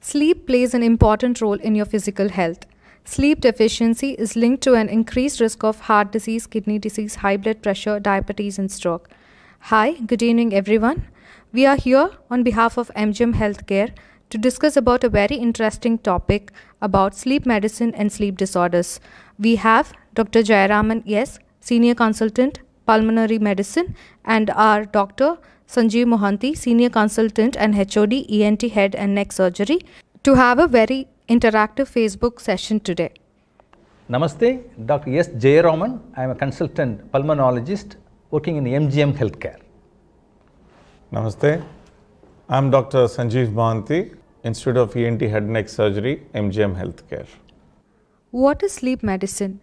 Sleep plays an important role in your physical health. Sleep deficiency is linked to an increased risk of heart disease, kidney disease, high blood pressure, diabetes, and stroke. Hi, good evening, everyone. We are here on behalf of MGM Healthcare to discuss about a very interesting topic about sleep medicine and sleep disorders. We have Dr. Jayaraman S, Senior Consultant, Pulmonary Medicine, and our Dr. Sanjeev Mohanty, Senior Consultant and HOD, ENT Head and Neck Surgery, to have a very interactive Facebook session today. Namaste, Dr. S. Jayaraman. I am a consultant pulmonologist working in MGM Healthcare. Namaste. I'm Dr. Sanjeev Mohanty, Institute of ENT Head and Neck Surgery, MGM Healthcare. What is sleep medicine?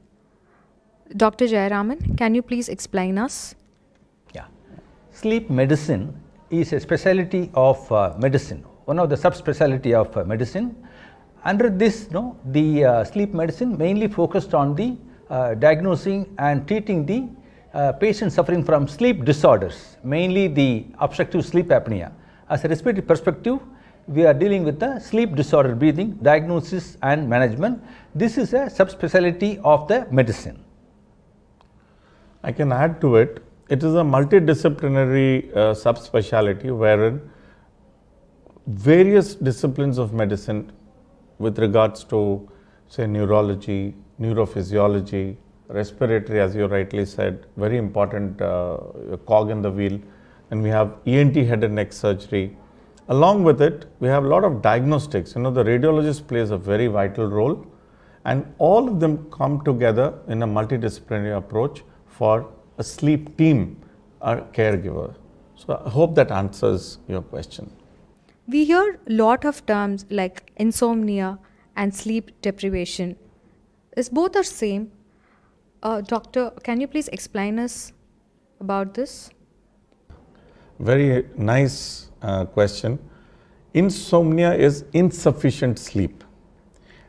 Dr. Jayaraman, can you please explain us? Sleep medicine is a specialty of uh, medicine, one of the subspecialty of uh, medicine. Under this, no, the uh, sleep medicine mainly focused on the uh, diagnosing and treating the uh, patients suffering from sleep disorders, mainly the obstructive sleep apnea. As a respiratory perspective, we are dealing with the sleep disorder breathing diagnosis and management. This is a subspecialty of the medicine. I can add to it, it is a multidisciplinary uh, subspecialty wherein various disciplines of medicine with regards to say neurology, neurophysiology, respiratory as you rightly said, very important uh, cog in the wheel and we have ENT head and neck surgery. Along with it, we have a lot of diagnostics. You know, the radiologist plays a very vital role and all of them come together in a multidisciplinary approach for a sleep team or caregiver. So I hope that answers your question. We hear a lot of terms like insomnia and sleep deprivation. Is both are same? Uh, doctor, can you please explain us about this? Very nice uh, question. Insomnia is insufficient sleep,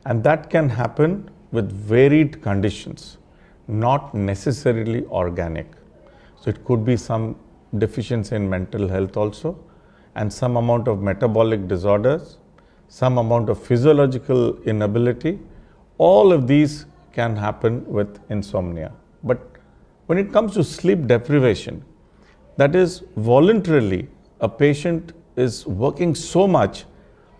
and that can happen with varied conditions, not necessarily organic. So, it could be some deficiency in mental health also, and some amount of metabolic disorders, some amount of physiological inability. All of these can happen with insomnia. But when it comes to sleep deprivation, that is voluntarily a patient is working so much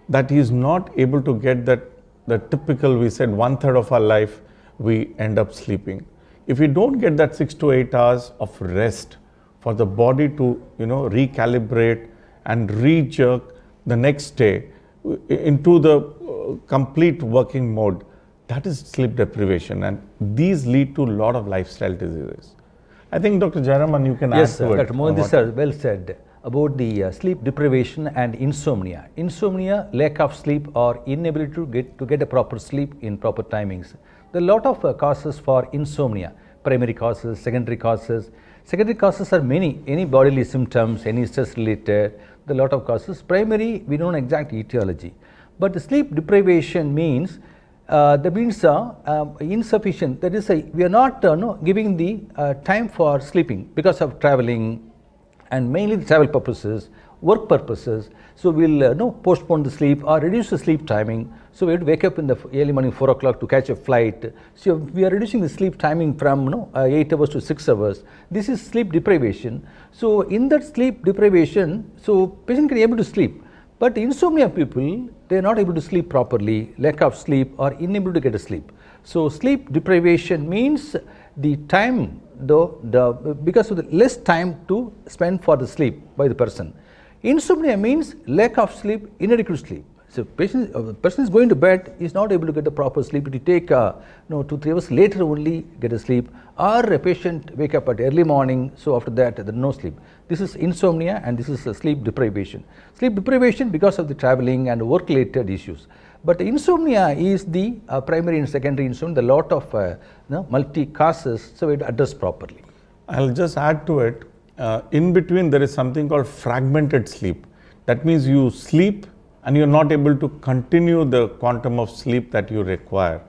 that he is not able to get that the typical we said one third of our life we end up sleeping if we don't get that 6 to 8 hours of rest for the body to you know recalibrate and re-jerk the next day into the uh, complete working mode that is sleep deprivation and these lead to a lot of lifestyle diseases I think Dr. Jayaraman, you can yes, add to. Dr. Mohanty sir, well said about the uh, sleep deprivation and insomnia. Insomnia, lack of sleep or inability to get, to get a proper sleep in proper timings. There are a lot of uh, causes for insomnia, primary causes, secondary causes. Secondary causes are many, any bodily symptoms, any stress related, are a lot of causes. Primary, we don't know exact etiology. But the sleep deprivation means uh, that means uh, um, insufficient. That is, a, we are not uh, no, giving the uh, time for sleeping because of traveling and mainly the travel purposes, work purposes. So we'll uh, no postpone the sleep or reduce the sleep timing. So we have to wake up in the early morning, four o'clock to catch a flight. So we are reducing the sleep timing from no, uh, eight hours to six hours. This is sleep deprivation. So in that sleep deprivation, so patient can be able to sleep but insomnia people, they are not able to sleep properly, lack of sleep or unable to get a sleep. So sleep deprivation means the time, the, the, because of the less time to spend for the sleep by the person. Insomnia means lack of sleep, inadequate sleep. So patient, uh, person is going to bed, is not able to get the proper sleep. It take uh, know, two, three hours later only get a sleep. Or a patient wake up at early morning, so after that there no sleep. This is insomnia and this is sleep deprivation. Sleep deprivation because of the traveling and work related issues. But insomnia is the uh, primary and secondary insomnia, the lot of uh, you know, multi causes, so it addressed properly. I'll just add to it. Uh, in between, there is something called fragmented sleep. That means you sleep and you're not able to continue the quantum of sleep that you require.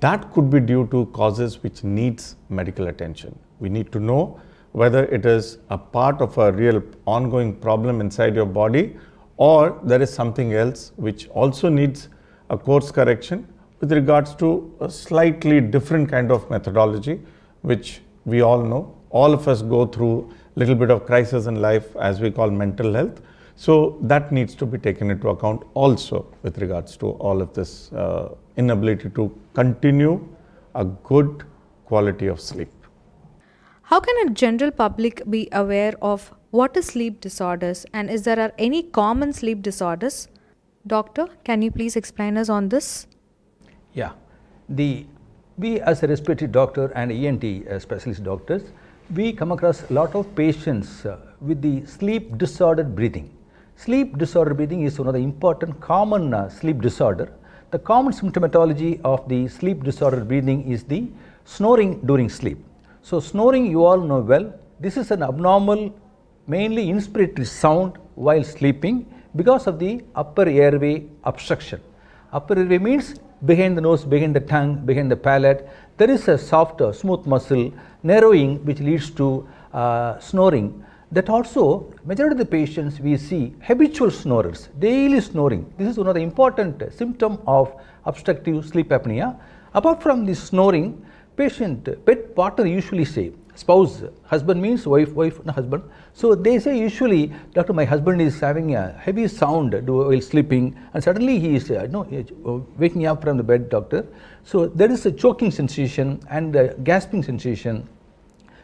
That could be due to causes which needs medical attention. We need to know whether it is a part of a real ongoing problem inside your body or there is something else which also needs a course correction with regards to a slightly different kind of methodology, which we all know. All of us go through a little bit of crisis in life as we call mental health. So that needs to be taken into account also with regards to all of this uh, inability to continue a good quality of sleep. How can a general public be aware of what is sleep disorders and is there are any common sleep disorders? Doctor, can you please explain us on this? Yeah, the we as a respiratory doctor and ENT uh, specialist doctors, we come across a lot of patients uh, with the sleep disordered breathing. Sleep disordered breathing is one of the important common uh, sleep disorder. The common symptomatology of the sleep disordered breathing is the snoring during sleep. So, snoring you all know well, this is an abnormal mainly inspiratory sound while sleeping because of the upper airway obstruction. Upper airway means behind the nose, behind the tongue, behind the palate, there is a soft, smooth muscle narrowing which leads to uh, snoring. That also, majority of the patients we see habitual snorers, daily snoring. This is one of the important symptom of obstructive sleep apnea. Apart from this snoring, patient pet partner usually say, spouse, husband means wife, wife, no husband. So they say usually, doctor, my husband is having a heavy sound while sleeping, and suddenly he is, uh, you know, uh, waking up from the bed, doctor. So there is a choking sensation and a gasping sensation.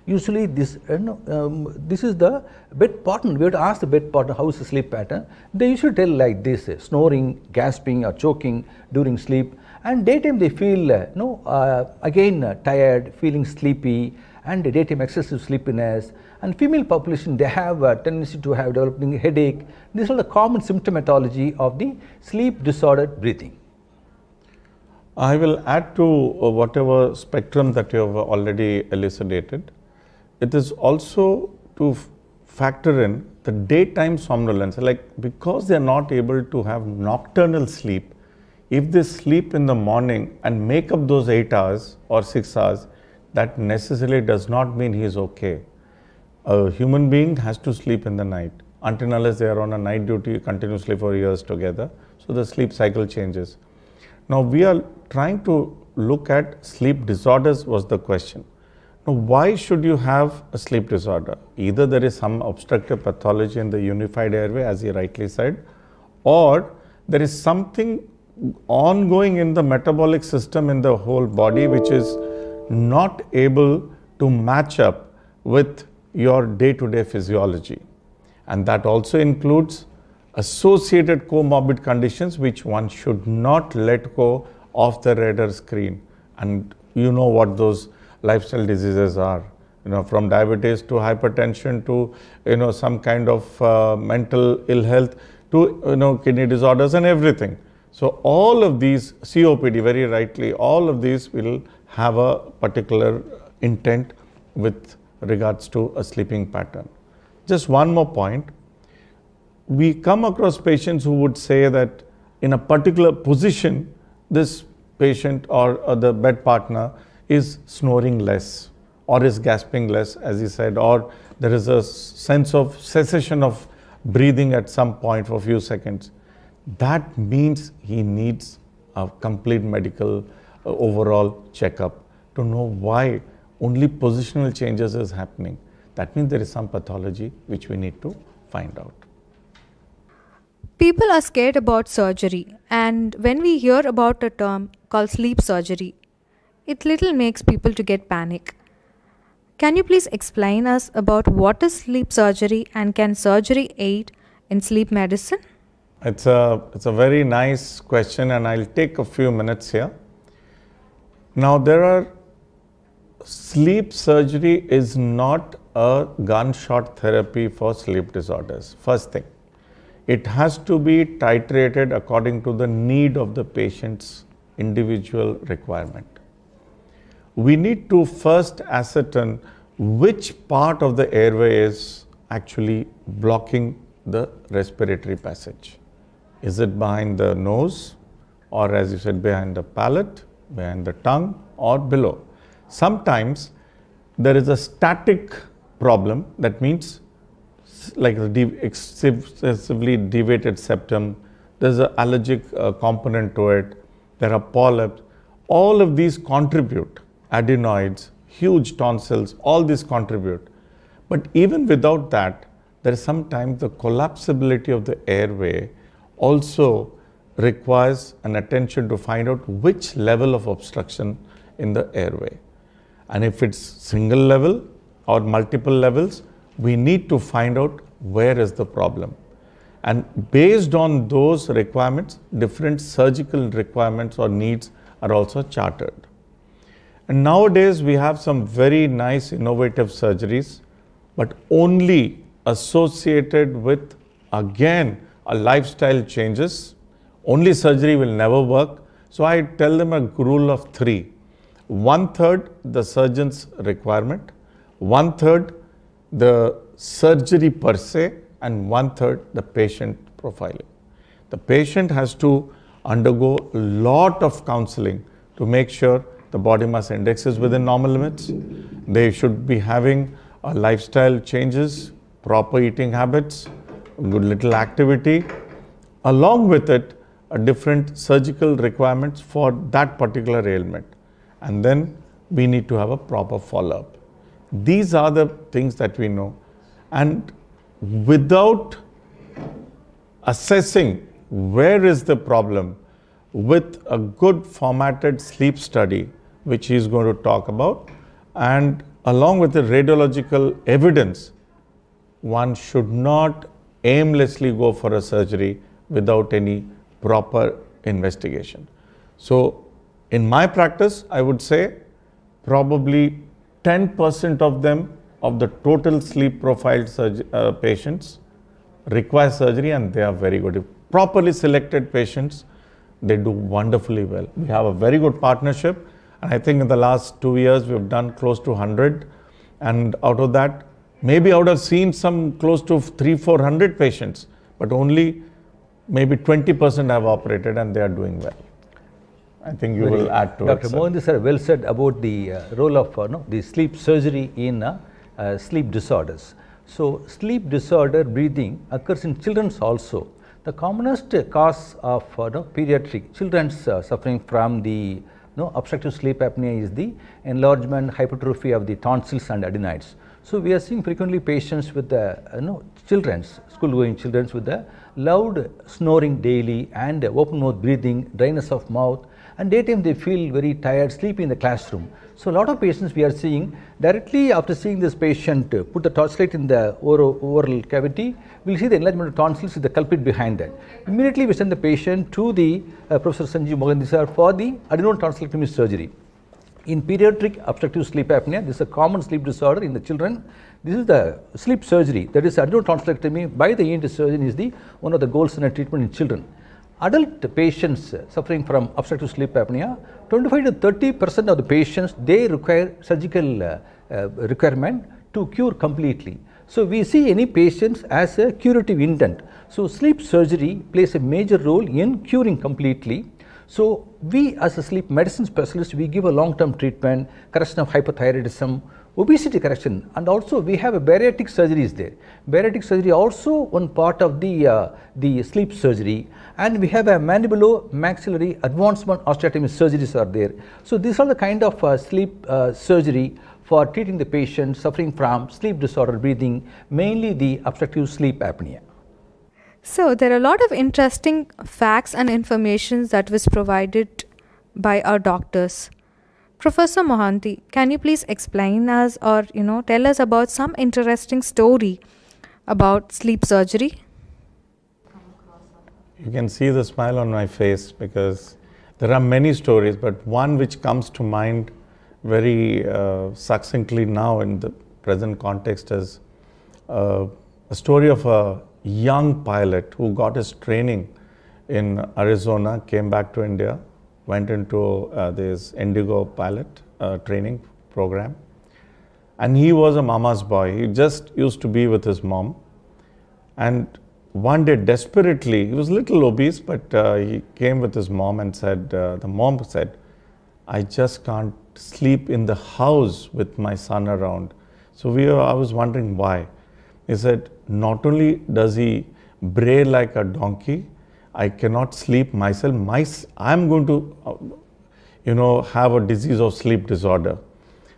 Usually this, uh, know, um, this is the bed partner. We have to ask the bed partner how is the sleep pattern. They usually tell like this: uh, snoring, gasping, or choking during sleep. And daytime they feel, uh, no, uh, again tired, feeling sleepy, and daytime excessive sleepiness. And female population, they have a tendency to have developing headache. These are the common symptomatology of the sleep disordered breathing. I will add to uh, whatever spectrum that you have already elucidated. It is also to factor in the daytime somnolence, like because they are not able to have nocturnal sleep, if they sleep in the morning and make up those eight hours or six hours, that necessarily does not mean he is okay. A human being has to sleep in the night until unless they are on a night duty continuously for years together. So the sleep cycle changes. Now we are trying to look at sleep disorders was the question. Now why should you have a sleep disorder? Either there is some obstructive pathology in the unified airway as he rightly said or there is something ongoing in the metabolic system in the whole body which is not able to match up with your day to day physiology. And that also includes associated comorbid conditions which one should not let go off the radar screen. And you know what those lifestyle diseases are. You know, from diabetes to hypertension to you know some kind of uh, mental ill health to you know kidney disorders and everything. So all of these COPD, very rightly, all of these will have a particular intent with regards to a sleeping pattern. Just one more point. We come across patients who would say that in a particular position, this patient or, the bed partner is snoring less or is gasping less, as he said, or there is a sense of cessation of breathing at some point for a few seconds. That means he needs a complete medical Uh, overall checkup to know why only positional changes is happening. That means there is some pathology which we need to find out. People are scared about surgery, and when we hear about a term called sleep surgery, it little makes people to get panic. Can you please explain us about what is sleep surgery and can surgery aid in sleep medicine? It's a, it's a very nice question and I'll take a few minutes here. Now there are, sleep surgery is not a gunshot therapy for sleep disorders, first thing. It has to be titrated according to the need of the patient's individual requirement. We need to first ascertain which part of the airway is actually blocking the respiratory passage. Is it behind the nose or as you said behind the palate, behind the tongue or below? Sometimes there is a static problem that means like the excessively deviated septum, there's an allergic uh, component to it, there are polyps. All of these contribute, adenoids, huge tonsils, all these contribute. But even without that, there is sometimes the collapsibility of the airway also requires an attention to find out which level of obstruction in the airway. And if it's single level or multiple levels, we need to find out where is the problem. And based on those requirements, different surgical requirements or needs are also charted. And nowadays we have some very nice innovative surgeries, but only associated with again a lifestyle changes. Only surgery will never work. So I tell them a rule of three. One third the surgeon's requirement, one third the surgery per se, and one third the patient profiling. The patient has to undergo a lot of counseling to make sure the body mass index is within normal limits. They should be having a lifestyle changes, proper eating habits, good little activity, along with it, different surgical requirements for that particular ailment. And then we need to have a proper follow up. These are the things that we know. And without assessing where is the problem with a good formatted sleep study, which he is going to talk about, and along with the radiological evidence, one should not aimlessly go for a surgery without any proper investigation. So, in my practice, I would say probably 10% of them of the total sleep profile uh, patients require surgery and they are very good. If properly selected patients, they do wonderfully well. We have a very good partnership and I think in the last two years we've done close to 100 and out of that, maybe I would have seen some close to three, 400 patients, but only maybe 20% have operated and they are doing well. I think you Very will add to Dr. it. Dr. Mohan sir well said about the uh, role of uh, no, the sleep surgery in uh, uh, sleep disorders. So, sleep disorder breathing occurs in children also. The commonest cause of uh, no, pediatric children uh, suffering from the no, obstructive sleep apnea is the enlargement hypertrophy of the tonsils and adenoids. So, we are seeing frequently patients with the uh, no, children's school going children with the loud snoring daily and open mouth breathing, dryness of mouth and daytime they feel very tired, sleepy in the classroom. So, a lot of patients we are seeing directly after seeing this patient put the torchlight in the oral, oral cavity, we will see the enlargement of tonsils with the culprit behind that. Immediately we send the patient to the uh, Professor Sanjeev Mohanty sir for the adenotonsillectomy surgery. In pediatric obstructive sleep apnea, this is a common sleep disorder in the children. This is the sleep surgery that is adenotonsillectomy by the ENT surgeon is the one of the gold standard treatment in children adult patients suffering from obstructive sleep apnea, 25 to 30 percent of the patients they require surgical uh, uh, requirement to cure completely. So, we see any patients as a curative intent. So, sleep surgery plays a major role in curing completely. So, we as a sleep medicine specialist, we give a long term treatment, correction of hypothyroidism, obesity correction and also we have a bariatric surgery is there. Bariatric surgery also one part of the, uh, the sleep surgery and we have a mandibulo maxillary advancement osteotomy surgeries are there. So, these are the kind of uh, sleep uh, surgery for treating the patient suffering from sleep disorder breathing, mainly the obstructive sleep apnea. So, there are a lot of interesting facts and information that was provided by our doctors. Professor Mohanty, can you please explain us or you know tell us about some interesting story about sleep surgery? You can see the smile on my face because there are many stories, but one which comes to mind very uh, succinctly now in the present context is uh, a story of a young pilot who got his training in Arizona, came back to India, went into uh, this Indigo pilot uh, training program. And he was a mama's boy. He just used to be with his mom. And one day, desperately, he was a little obese, but uh, he came with his mom and said, uh, the mom said, I just can't sleep in the house with my son around. So we were, I was wondering why. He said, not only does he bray like a donkey, I cannot sleep myself. My, I'm going to, uh, you know, have a disease of sleep disorder.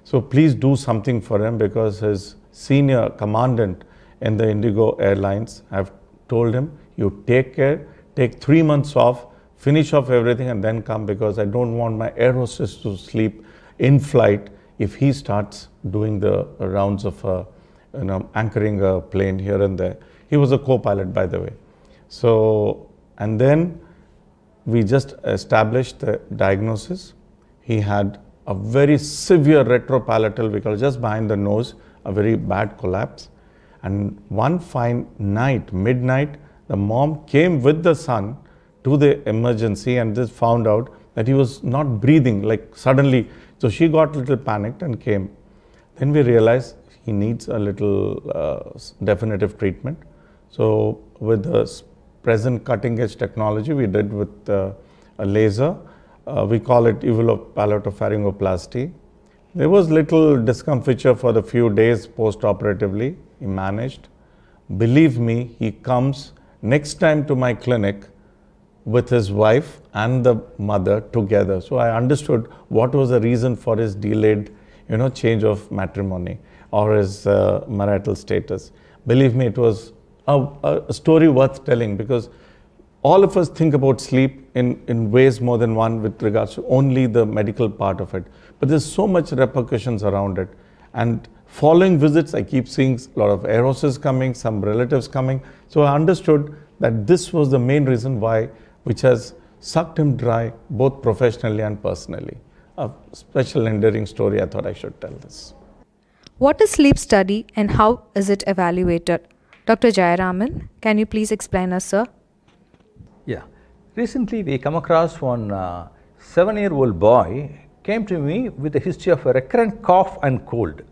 So please do something for him because his senior commandant in the Indigo Airlines have told him, you take care, take three months off, finish off everything and then come because I don't want my air hostess to sleep in flight if he starts doing the rounds of uh, you know, anchoring a plane here and there. He was a co-pilot, by the way. So, and then we just established the diagnosis. He had a very severe retropalatal, call just behind the nose, a very bad collapse. And one fine night, midnight, the mom came with the son to the emergency and just found out that he was not breathing, like suddenly. So she got a little panicked and came. Then we realized he needs a little uh, definitive treatment. So with the present cutting edge technology, we did with uh, a laser. Uh, we call it uvulopalatopharyngoplasty. There was little discomfiture for the few days post-operatively. He managed. Believe me, he comes next time to my clinic with his wife and the mother together. So I understood what was the reason for his delayed, you know, change of matrimony or his uh, marital status. Believe me, it was a, a, story worth telling because all of us think about sleep in, in ways more than one with regards to only the medical part of it. But there's so much repercussions around it. And following visits, I keep seeing a lot of air coming, some relatives coming. So I understood that this was the main reason why, which has sucked him dry, both professionally and personally. A special endearing story, I thought I should tell this. What is sleep study and how is it evaluated? Dr. Jayaraman, can you please explain us, sir? Yeah. Recently, we come across one uh, seven-year-old boy came to me with a history of a recurrent cough and cold.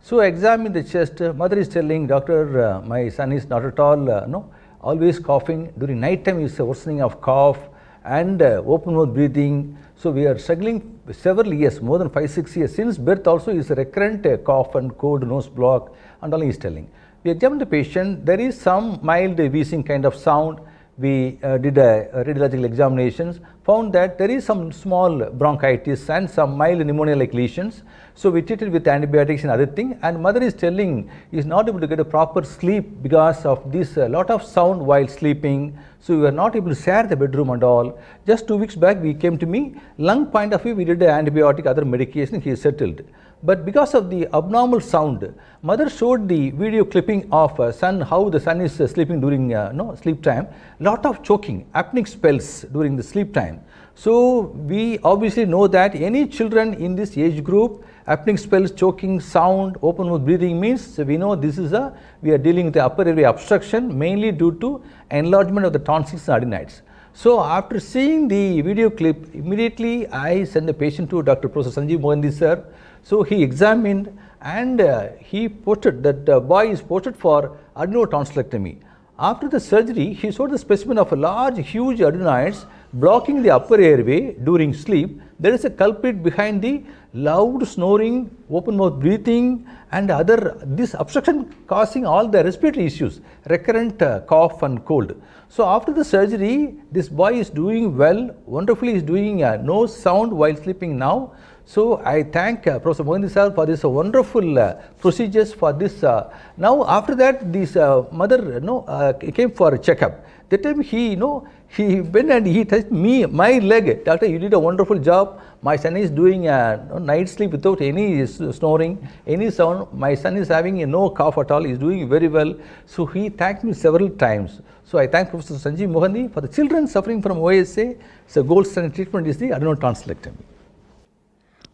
So examined the chest. Mother is telling, doctor, uh, my son is not at all, uh, no, always coughing. During night time, is a worsening of cough and uh, open mouth breathing. So we are struggling several years, more than five, six years. Since birth also is a recurrent uh, cough and cold, nose block and all he is telling. We examined the patient, there is some mild wheezing kind of sound. We uh, did a, a, radiological examinations, found that there is some small bronchitis and some mild pneumonia-like lesions. So we treated with antibiotics and other thing and mother is telling is not able to get a proper sleep because of this uh, lot of sound while sleeping. So we were not able to share the bedroom and all. Just two weeks back we came to me, lung point of view we did an antibiotic, other medication, he settled. But because of the abnormal sound, mother showed the video clipping of uh, son, how the son is uh, sleeping during uh, no, sleep time, lot of choking, apneic spells during the sleep time. So we obviously know that any children in this age group, apneic spells, choking, sound, open mouth breathing means we know this is a, we are dealing with the upper airway obstruction mainly due to enlargement of the tonsils and adenoids. So after seeing the video clip, immediately I send the patient to Dr. Professor Sanjeev Mohanty sir so he examined and uh, he posted that the boy is posted for adenotonsillectomy. After the surgery, he showed the specimen of a large, huge adenoids blocking the upper airway during sleep. There is a culprit behind the loud snoring, open mouth breathing and other, this obstruction causing all the respiratory issues, recurrent uh, cough and cold. So after the surgery, this boy is doing well, wonderfully is doing uh, no sound while sleeping now. So I thank uh, Professor Mohanty sir for this uh, wonderful uh, procedures for this. Uh, now after that, this uh, mother no uh, came for a checkup. That time he you know he went and he touched me my leg. Doctor, you did a wonderful job. My son is doing a night sleep without any snoring, any sound. My son is having no cough at all. He is doing very well. So he thanked me several times. So I thank Professor Sanjeev Mohanty for the children suffering from OSA. So gold standard treatment is the adenotonsillectomy.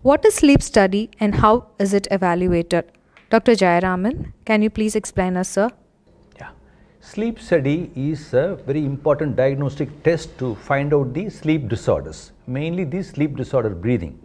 What is sleep study and how is it evaluated? Dr. Jayaraman, can you please explain us, sir? Yeah. Sleep study is a very important diagnostic test to find out the sleep disorders, mainly the sleep disorder breathing.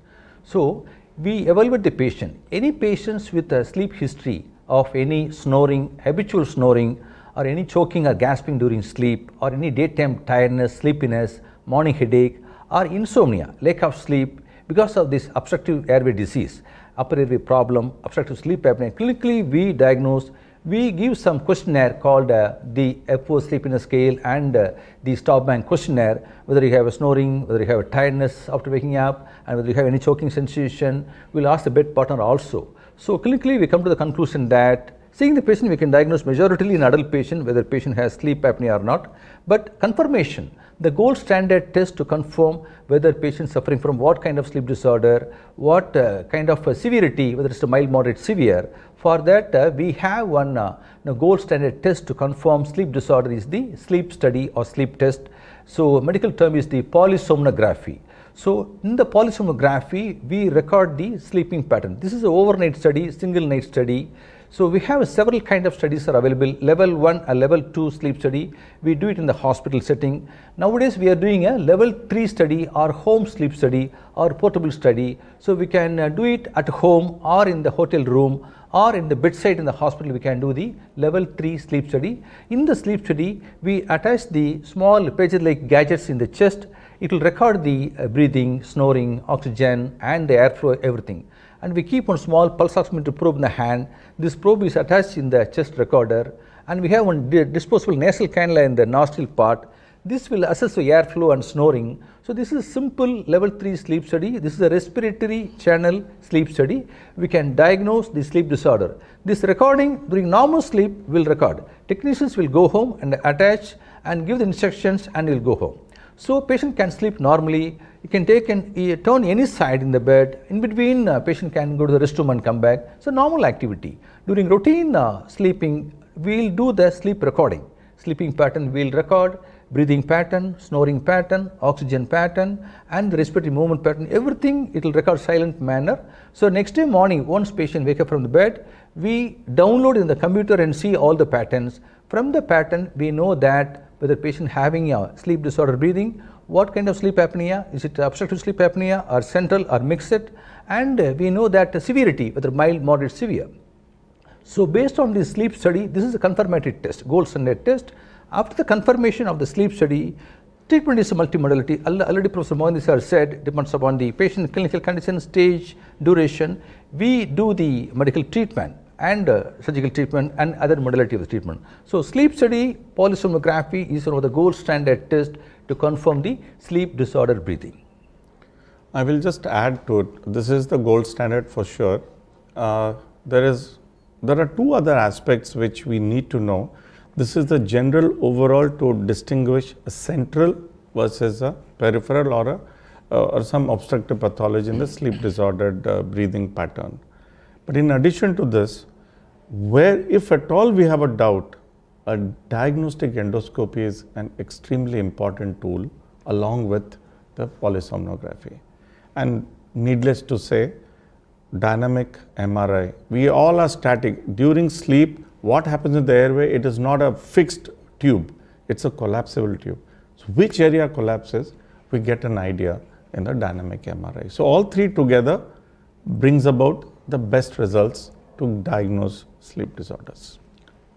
So, we evaluate the patient. Any patients with a sleep history of any snoring, habitual snoring, or any choking or gasping during sleep, or any daytime tiredness, sleepiness, morning headache, or insomnia, lack of sleep, because of this obstructive airway disease, upper airway problem, obstructive sleep apnea. Clinically, we diagnose we give some questionnaire called uh, the Epworth sleepiness scale and uh, the STOP-BANG questionnaire, whether you have a snoring, whether you have a tiredness after waking up, and whether you have any choking sensation. We'll ask the bed partner also. So clinically, we come to the conclusion that Seeing the patient, we can diagnose majoritarily in adult patient whether patient has sleep apnea or not. But confirmation, the gold standard test to confirm whether patient suffering from what kind of sleep disorder, what uh, kind of uh, severity, whether it's a mild, moderate, severe. For that, uh, we have one uh, gold standard test to confirm sleep disorder is the sleep study or sleep test. So medical term is the polysomnography. So in the polysomnography, we record the sleeping pattern. This is an overnight study, single night study. So we have several kind of studies are available. Level 1 a level 2 sleep study, we do it in the hospital setting. Nowadays we are doing a level 3 study or home sleep study or portable study. So we can uh, do it at home or in the hotel room or in the bedside in the hospital we can do the level 3 sleep study. In the sleep study we attach the small pager like gadgets in the chest. It will record the uh, breathing, snoring, oxygen and the airflow everything and we keep one small pulse oximeter probe in the hand. This probe is attached in the chest recorder and we have one disposable nasal cannula in the nostril part. This will assess the airflow and snoring. So this is simple level 3 sleep study. This is a respiratory channel sleep study. We can diagnose the sleep disorder. This recording during normal sleep will record. Technicians will go home and attach and give the instructions and will go home. So patient can sleep normally you can take and turn any side in the bed. In between, uh, patient can go to the restroom and come back. So normal activity. During routine uh, sleeping, we'll do the sleep recording. Sleeping pattern we'll record, breathing pattern, snoring pattern, oxygen pattern, and the respiratory movement pattern. Everything it will record silent manner. So next day morning, once patient wake up from the bed, we download in the computer and see all the patterns. From the pattern, we know that whether patient having a sleep disorder breathing what kind of sleep apnea, is it obstructive sleep apnea or central or mixed and we know that severity whether mild, moderate, severe. So based on this sleep study, this is a confirmatory test, gold standard test. After the confirmation of the sleep study, treatment is a multimodality. Already Professor Mohanty sir said, depends upon the patient clinical condition, stage, duration. We do the medical treatment and uh, surgical treatment and other modality of the treatment. So sleep study, polysomnography is one of the gold standard test to confirm the sleep disorder breathing. I will just add to it, this is the gold standard for sure. Uh, there is, there are two other aspects which we need to know. This is the general overall to distinguish a central versus a peripheral or a, uh, or some obstructive pathology in the sleep disordered uh, breathing pattern. But in addition to this, where if at all we have a doubt, a diagnostic endoscopy is an extremely important tool along with the polysomnography. And needless to say, dynamic MRI, we all are static. During sleep, what happens in the airway? It is not a fixed tube, it's a collapsible tube. So, which area collapses? We get an idea in the dynamic MRI. So, all three together brings about the best results to diagnose sleep disorders.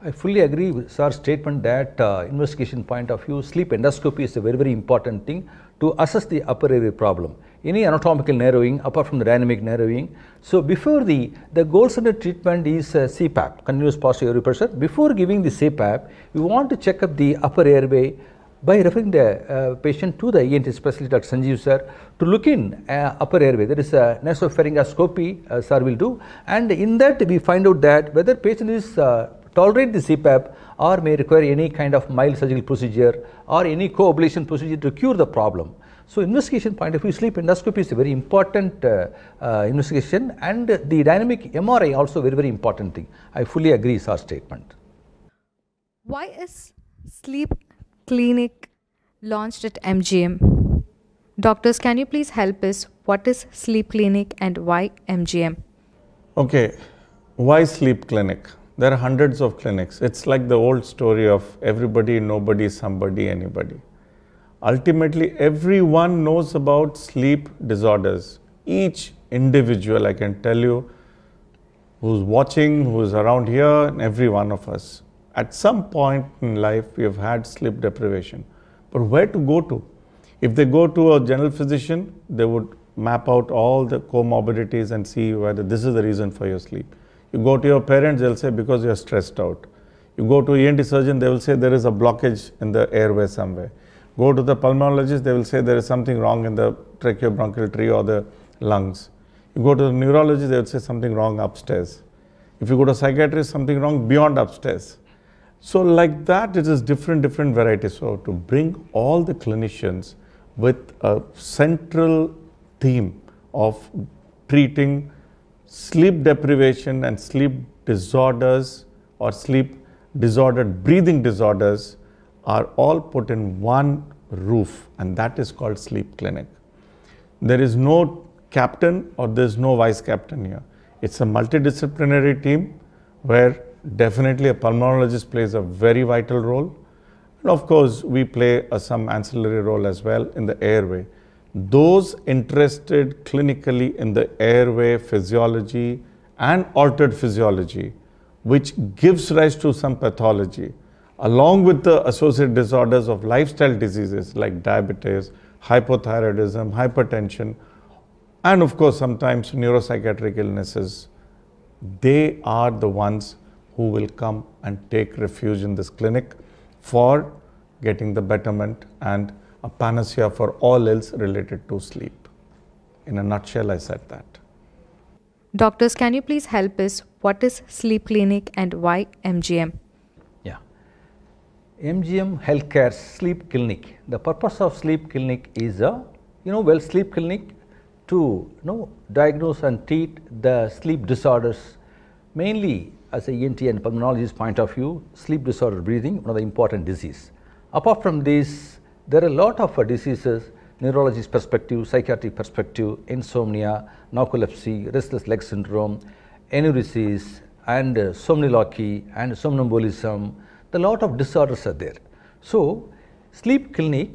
I fully agree with Sir's statement that uh, investigation point of view, sleep endoscopy is a very, very important thing to assess the upper airway problem. Any anatomical narrowing apart from the dynamic narrowing. So before the, the gold standard treatment is uh, CPAP, continuous positive airway pressure. Before giving the CPAP, we want to check up the upper airway by referring the uh, patient to the ENT specialist Dr. Sanjeev sir to look in uh, upper airway. There is a nasopharyngoscopy uh, sir will do and in that we find out that whether patient is uh, tolerate the CPAP or may require any kind of mild surgical procedure or any coblation procedure to cure the problem. So, investigation point of view, sleep endoscopy is a very important uh, uh, investigation and the dynamic MRI also very, very important thing. I fully agree with our statement. Why is sleep clinic launched at MGM? Doctors, can you please help us? What is sleep clinic and why MGM? Okay, why sleep clinic? There are hundreds of clinics. It's like the old story of everybody, nobody, somebody, anybody. Ultimately, everyone knows about sleep disorders. Each individual, I can tell you, who's watching, who's around here, every one of us. At some point in life, we have had sleep deprivation. But where to go to? If they go to a general physician, they would map out all the comorbidities and see whether this is the reason for your sleep. You go to your parents, they'll say because you're stressed out. You go to ENT surgeon, they will say there is a blockage in the airway somewhere. Go to the pulmonologist, they will say there is something wrong in the tracheobronchial tree or the lungs. You go to the neurologist, they will say something wrong upstairs. If you go to a psychiatrist, something wrong beyond upstairs. So like that, it is different, different varieties. So to bring all the clinicians with a central theme of treating sleep deprivation and sleep disorders or sleep disordered breathing disorders are all put in one roof and that is called sleep clinic. There is no captain or there is no vice captain here. It's a multidisciplinary team where definitely a pulmonologist plays a very vital role. And of course, we play a, some ancillary role as well in the airway. Those interested clinically in the airway physiology and altered physiology, which gives rise to some pathology, along with the associated disorders of lifestyle diseases like diabetes, hypothyroidism, hypertension, and of course, sometimes neuropsychiatric illnesses, they are the ones who will come and take refuge in this clinic for getting the betterment and a panacea for all ills related to sleep. In a nutshell, I said that. Doctors, can you please help us? What is sleep clinic and why MGM? Yeah. MGM Healthcare Sleep Clinic. The purpose of sleep clinic is a, you know, well, sleep clinic to you know, diagnose and treat the sleep disorders, mainly as a ENT and pulmonologist point of view, sleep disorder breathing, one of the important disease. Apart from this, there are a lot of uh, diseases, neurologist perspective, psychiatric perspective, insomnia, narcolepsy, restless leg syndrome, enuresis, and uh, and somnambulism. A lot of disorders are there. So, sleep clinic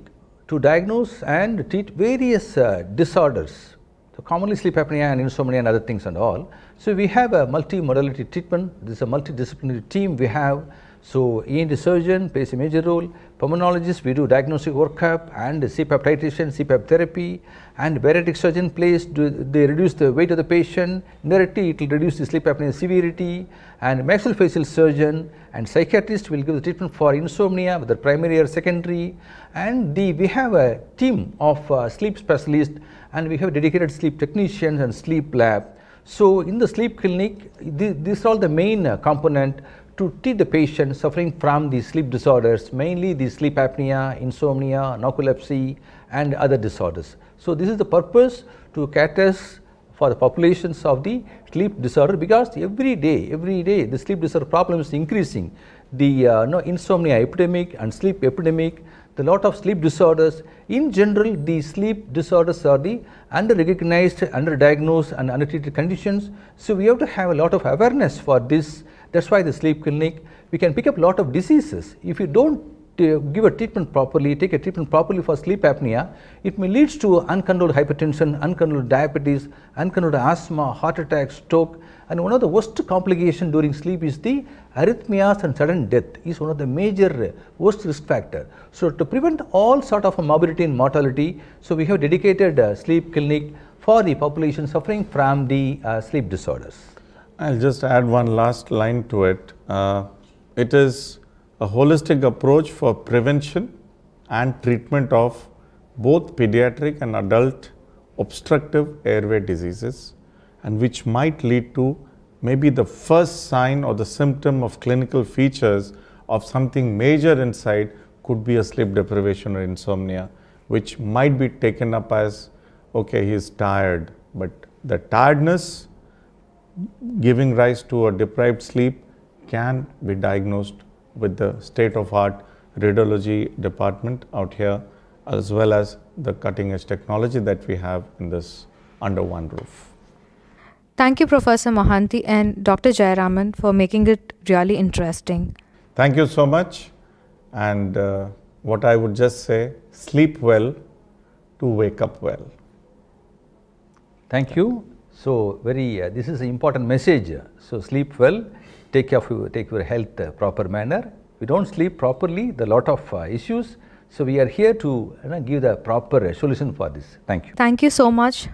to diagnose and treat various uh, disorders so, commonly sleep apnea and insomnia and other things and all. So, we have a multi-modality treatment, this is a multidisciplinary team we have. So, ENT surgeon plays a major role, pulmonologist we do diagnostic workup and CPAP titration, CPAP therapy. And bariatric surgeon plays, do, they reduce the weight of the patient, indirectly it will reduce the sleep apnea severity. And maxillofacial surgeon and psychiatrist will give the treatment for insomnia whether primary or secondary. And the, we have a team of uh, sleep specialists and we have dedicated sleep technicians and sleep lab. So, in the sleep clinic, these are all the main uh, component to treat the patient suffering from the sleep disorders, mainly the sleep apnea, insomnia, narcolepsy and other disorders. So, this is the purpose to cater for the populations of the sleep disorder because every day, every day the sleep disorder problem is increasing. The uh, no, insomnia epidemic and sleep epidemic the lot of sleep disorders. In general, the sleep disorders are the under-recognized, under-diagnosed and under-treated conditions. So, we have to have a lot of awareness for this. That is why the sleep clinic, we can pick up a lot of diseases. If you do not give a treatment properly, take a treatment properly for sleep apnea, it may lead to uncontrolled hypertension, uncontrolled diabetes, uncontrolled asthma, heart attack, stroke and one of the worst complication during sleep is the arrhythmias and sudden death is one of the major worst risk factor. So, to prevent all sort of morbidity and mortality, so we have dedicated uh, sleep clinic for the population suffering from the uh, sleep disorders. I'll just add one last line to it. Uh, it is a holistic approach for prevention and treatment of both pediatric and adult obstructive airway diseases and which might lead to maybe the first sign or the symptom of clinical features of something major inside could be a sleep deprivation or insomnia, which might be taken up as okay, he is tired, but the tiredness giving rise to a deprived sleep can be diagnosed with the state of art radiology department out here as well as the cutting edge technology that we have in this under one roof. Thank you, Professor Mohanty and Dr. Jayaraman, for making it really interesting. Thank you so much. And uh, what I would just say sleep well to wake up well. Thank you. So, very uh, this is an important message. So, sleep well, take care of your, take your health uh, proper manner. We do not sleep properly, are lot of uh, issues. So, we are here to you know, give the proper solution for this. Thank you. Thank you so much.